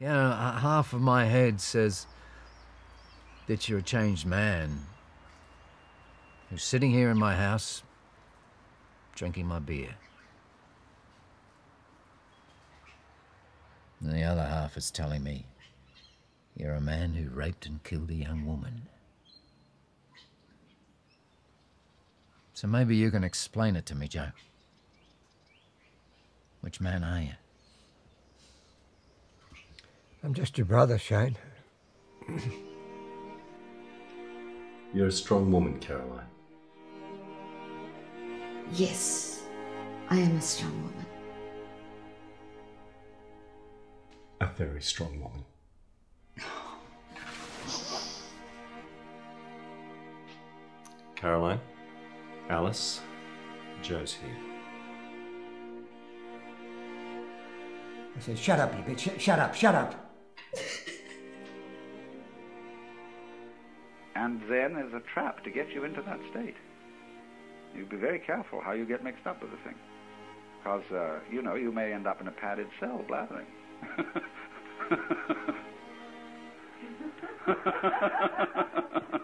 You uh, know, half of my head says that you're a changed man who's sitting here in my house drinking my beer. And the other half is telling me you're a man who raped and killed a young woman. So maybe you can explain it to me, Joe. Which man are you? I'm just your brother, Shane. You're a strong woman, Caroline. Yes, I am a strong woman. A very strong woman. Caroline, Alice, Joe's here. I said, shut up, you bitch. Sh- shut up, shut up. And then there's a trap to get you into that state. You'd be very careful how you get mixed up with the thing. Because, uh, you know, you may end up in a padded cell blathering.